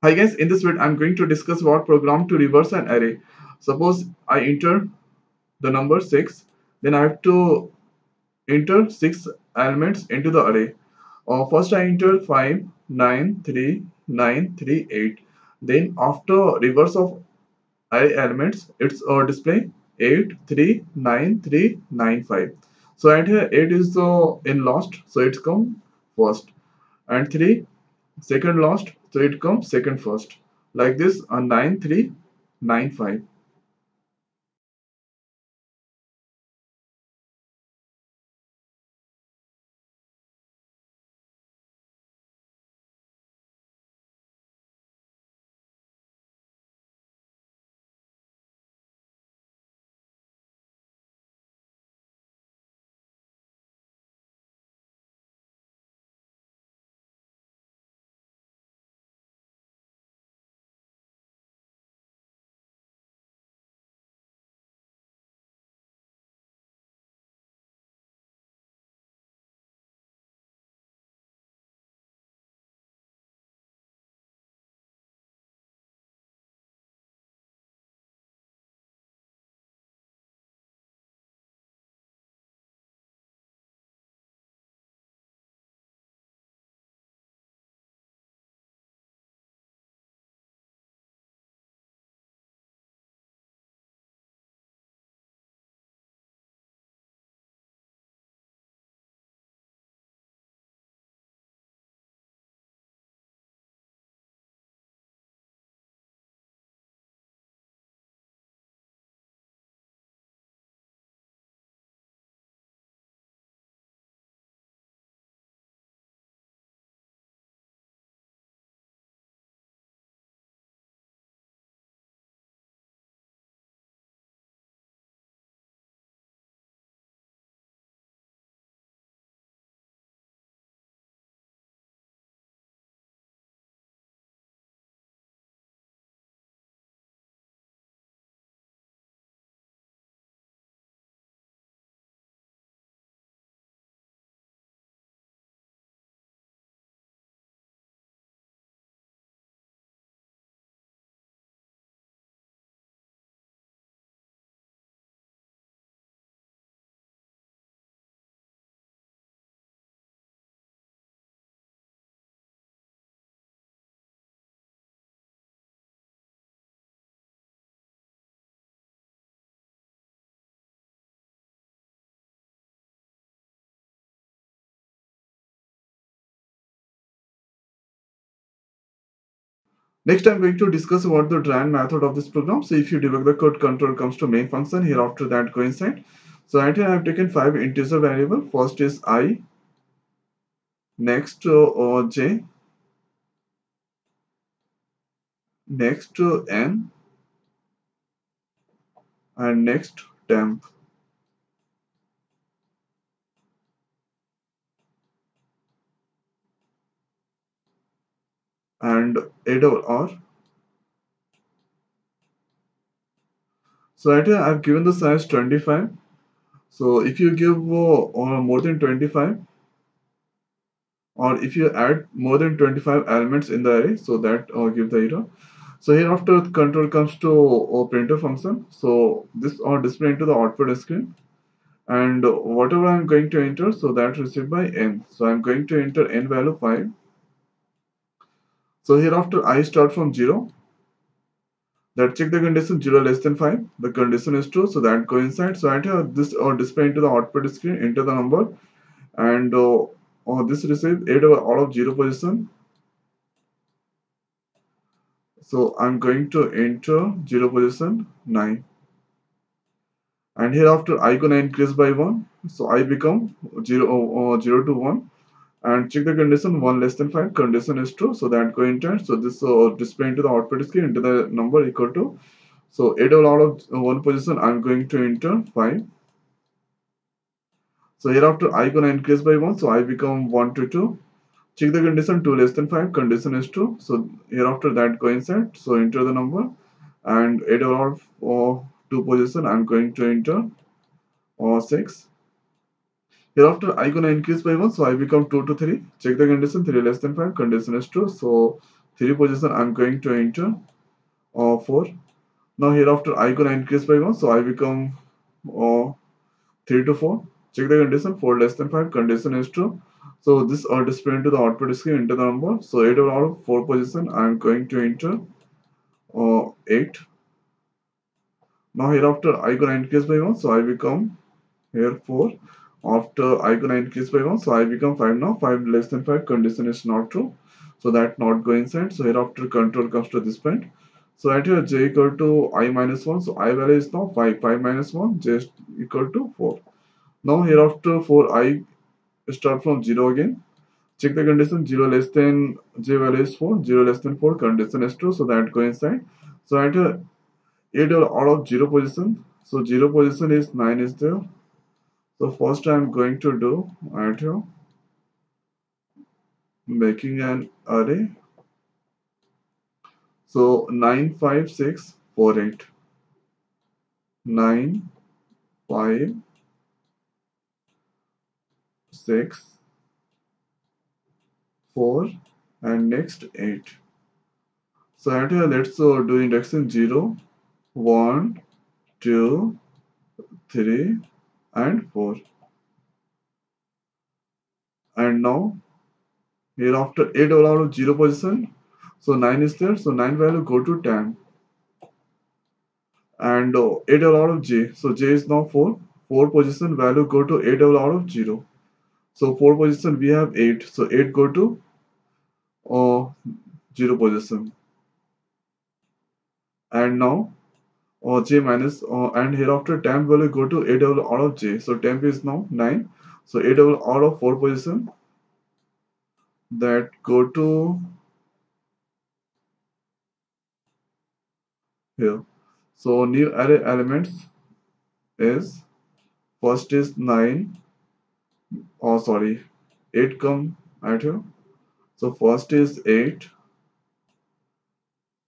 Hi guys, in this video I'm going to discuss what program to reverse an array. Suppose I enter the number 6, then I have to enter 6 elements into the array. Uh, first I enter 5, 9, 3, 9, 3, 8. Then after reverse of array elements, it's uh, display 8, 3, 9, 3, 9, 5. So and here 8 is uh, in last, so it's come first. And 3 second last so it comes second first. Like this a 9 next i'm going to discuss about the dran method of this program. So if you debug the code control comes to main function. Here after that go inside. So right here i have taken five integer variable. First is i. Next uh, j. Next to n. And next temp and AWR. So right here I've given the size 25. So if you give uh, more than 25 or if you add more than 25 elements in the array, so that uh, give the error. So here after control comes to uh, printf function. So this or display into the output screen and whatever I'm going to enter so that received by n. So I'm going to enter n value 5. So hereafter I start from 0 that check the condition 0 less than 5 the condition is true so that coincides. so I have this or display into the output screen enter the number and uh, oh, this receive 8 over all of 0 position. So I'm going to enter 0 position 9 and hereafter I gonna increase by 1 so I become 0, uh, 0 to 1 and check the condition 1 less than 5 condition is true so that go enter so this uh, display into the output screen into the number equal to so 8 out of one position i'm going to enter 5 so hereafter i gonna increase by 1 so i become 1 to 2 check the condition 2 less than 5 condition is true so hereafter that go inside so enter the number. And 8 out of uh, 2 position i'm going to enter uh, 6 Hereafter, I gonna increase by 1, so I become 2 to 3. Check the condition, 3 less than 5, condition is true. So 3 position I'm going to enter uh, 4 now hereafter i gonna increase by 1 so I become uh, 3 to 4 check the condition 4 less than 5 condition is true so this are displayed into the output screen into the number. So 8 out of 4 position I'm going to enter uh, 8 now hereafter i gonna increase by 1 so I become here 4 after i gonna increase by 1 so I become 5 now. 5 less than 5 condition is not true. So that not go inside. So hereafter control comes to this point. So at here j equal to i minus 1 so i value is now 5 5 minus 1 j equal to 4 now hereafter for i start from 0 again. Check the condition. 0 less than j value is 4 0 less than 4 condition is true. So that go inside. So at here 8 out of 0 position. So 0 position is 9 is there so first I'm going to do here making an array. So 9 5 6 4 8 9 5 6 4 and next 8 so right here let's uh, do indexing 0 1 2 3 and 4 and now here after 8 all out of 0 position. So 9 is there. So 9 value go to 10 and uh, 8 all out of j. So j is now 4 4 position value go to 8 all out of 0 so 4 position we have 8 so 8 go to uh, 0 position. And now uh, j minus uh, and hereafter temp will go to 8 out of j. So temp is now 9 so 8 out of 4 position that go to here. So new array elements is first is 9 oh sorry 8 come at here. So first is 8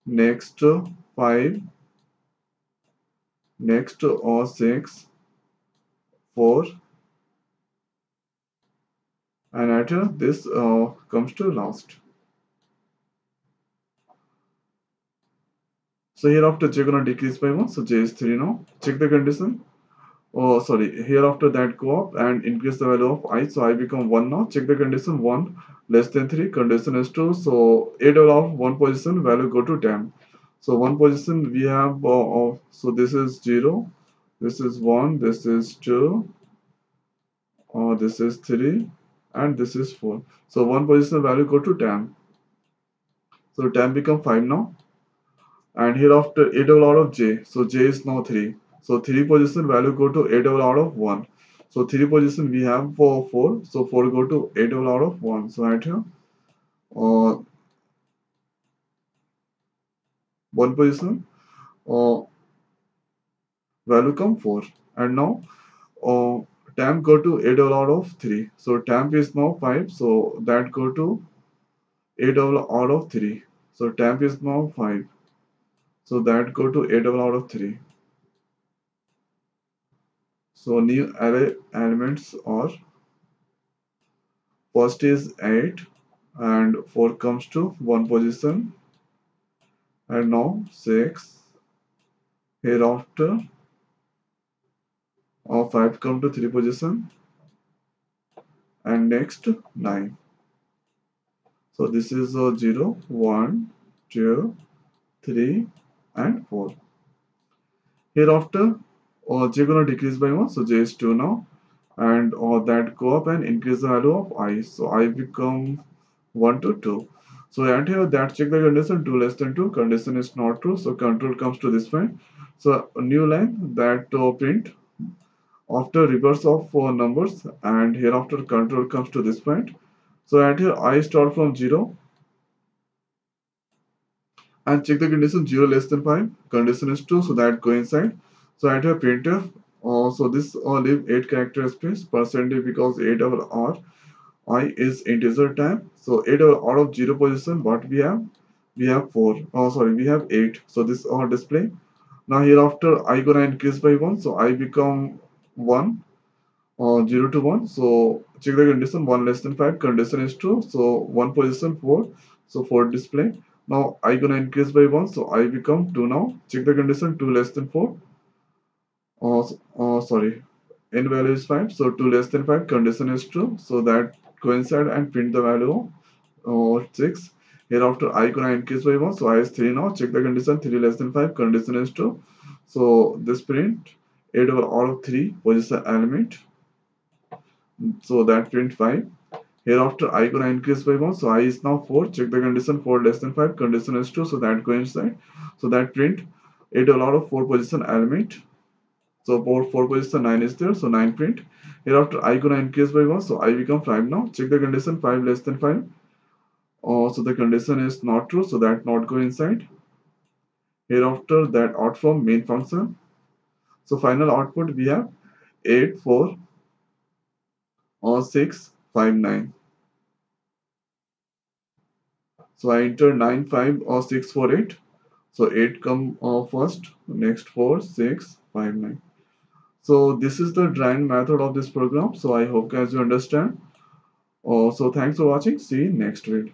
next 5 next or 6 4 and at this uh, comes to last. So here after j gonna decrease by 1 so j is 3 now. Check the condition. Oh sorry. Here after that go up and increase the value of i. So i become 1 now. Check the condition 1 less than 3 condition is 2 so 8 of 1 position value go to 10 so one position we have uh, of so this is 0 this is 1 this is 2 or this is 3 and this is 4 so one position value go to 10 so 10 become 5 now. And hereafter a double out of j. So j is now 3 so 3 position value go to a double out of 1 so 3 position we have for 4 so 4 go to a double out of 1 so right here. Or 1 position uh, value come 4 and now uh, temp go to a double out of 3 so temp is now 5 so that go to a double out of 3 so temp is now 5 so that go to a double out of 3 so new array elements are first is 8 and 4 comes to 1 position and now 6 hereafter or 5 come to 3 position. And next 9 so this is a 0 1 2 3 and 4 hereafter or j gonna decrease by 1 so j is 2 now. And or that go up and increase the value of i. So i become 1 to 2 so and here that check the condition 2 less than 2 condition is not true. So control comes to this point. So new line that uh, print after reverse of four numbers and hereafter control comes to this point. So at here I start from 0 and check the condition 0 less than 5 condition is 2 so that go inside so at here printf uh, so this uh, leave 8 character space percentage because 8 over r i is integer type so 8 uh, out of 0 position what we have we have 4 oh sorry we have 8 so this our display. Now hereafter i gonna increase by 1 so i become 1 uh, 0 to 1 so check the condition 1 less than 5 condition is true. So 1 position 4 so 4 display. Now i gonna increase by 1 so i become 2 now. Check the condition 2 less than 4 oh, oh sorry. N value is 5 so 2 less than 5 condition is true. So that coincide and print the value uh, 6 hereafter i gonna increase by 1 so i is 3 now. Check the condition 3 less than 5 condition is true so this print 8 over all of 3 position element. So that print 5 hereafter i gonna increase by 1 so i is now 4 check the condition 4 less than 5 condition is true so that coincide. So that print 8 over all of 4 position element so for 4 position 9 is there. So 9 print. Hereafter I gonna increase by 1. So I become 5 now. Check the condition 5 less than 5. Oh, so the condition is not true. So that not go inside. Hereafter that out from main function. So final output we have 8, 4 or 6, 5, 9. So I enter 9, 5 or 6, 4, 8. So 8 come uh, first, next 4, 6, 5, 9. So this is the drawing method of this program. So I hope guys you understand. Uh, so thanks for watching. See you next video.